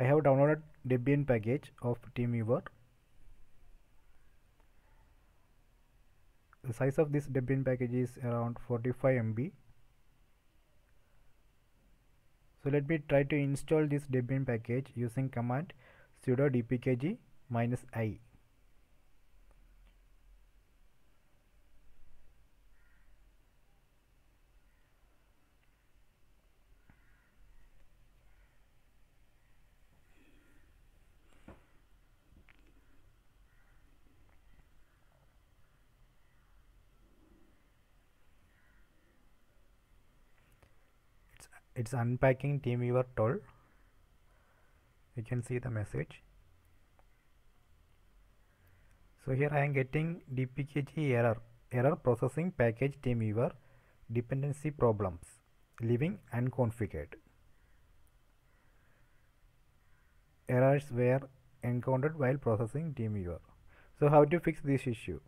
I have downloaded Debian package of TeamViewer. The size of this Debian package is around 45 MB. So let me try to install this Debian package using command sudo dpkg minus i. it's unpacking TeamViewer 12 you can see the message. So here I am getting dpkg error error processing package TeamViewer dependency problems leaving unconfigured. Errors were encountered while processing TeamViewer so how to fix this issue?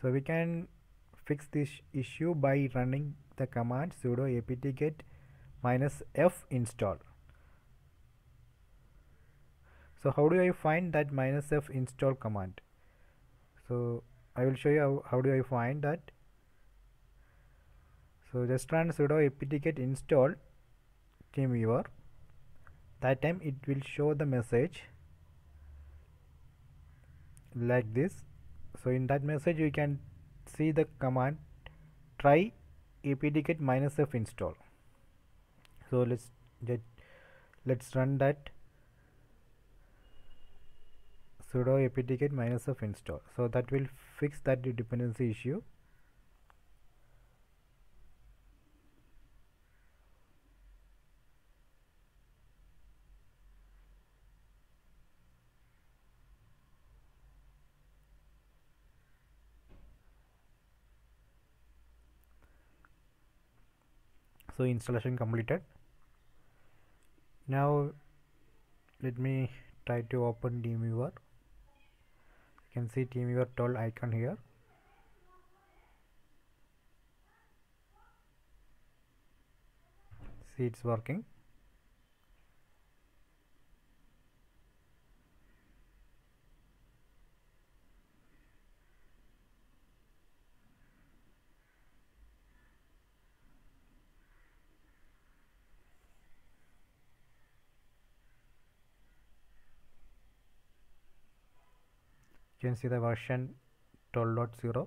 So we can fix this issue by running the command sudo apt-get minus f install. So how do I find that minus f install command? So I will show you how, how do I find that? So just run sudo apt-get install TeamViewer that time it will show the message like this. So in that message you can see the command try apt-get minus f install. So let's get let's run that sudo apt-get minus f install. So that will fix that dependency issue so installation completed. Now let me try to open TeamViewer you can see TeamViewer 12 icon here. See it's working you can see the version 12.0